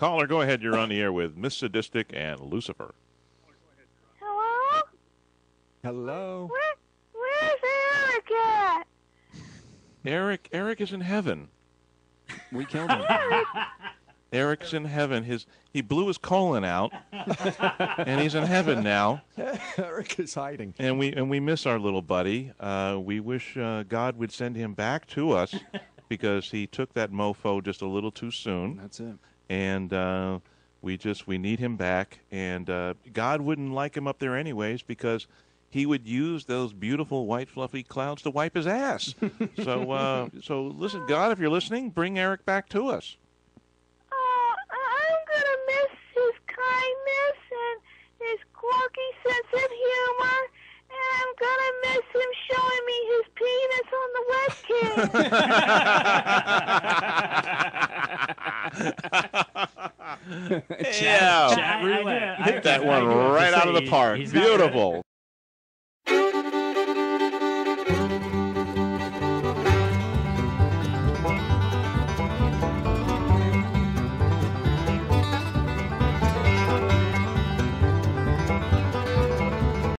Caller, go ahead. You're on the air with Miss Sadistic and Lucifer. Hello? Hello. Where, where's Eric at? Eric, Eric is in heaven. We killed him. Eric's in heaven. His he blew his colon out, and he's in heaven now. Eric is hiding. And we and we miss our little buddy. Uh, we wish uh, God would send him back to us because he took that mofo just a little too soon. That's it. And uh, we just we need him back. And uh, God wouldn't like him up there anyways because he would use those beautiful white fluffy clouds to wipe his ass. so uh, so listen, God, if you're listening, bring Eric back to us. Oh, I- I'm gonna miss his kindness and his quirky sense of humor, and I'm gonna miss him showing me his penis on the webcam. yeah, Chat roulette. hit that one right out of the park. Beautiful.